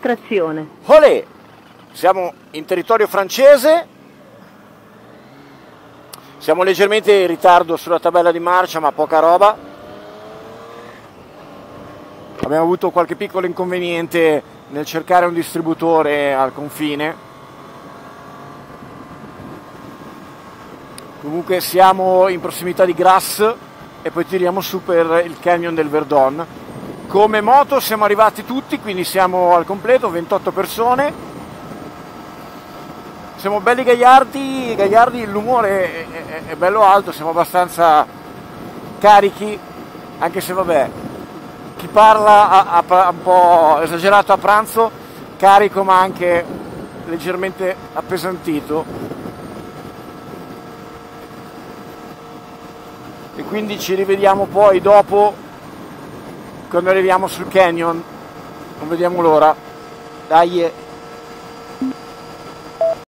Trazione. Olè! Siamo in territorio francese. Siamo leggermente in ritardo sulla tabella di marcia, ma poca roba. Abbiamo avuto qualche piccolo inconveniente nel cercare un distributore al confine. Comunque siamo in prossimità di Grasse e poi tiriamo su per il canyon del Verdon. Come moto siamo arrivati tutti, quindi siamo al completo, 28 persone. Siamo belli gagliardi, gagliardi l'umore è, è, è bello alto, siamo abbastanza carichi, anche se vabbè, chi parla ha un po' esagerato a pranzo, carico ma anche leggermente appesantito. E quindi ci rivediamo poi dopo quando arriviamo sul canyon non vediamo l'ora. Dai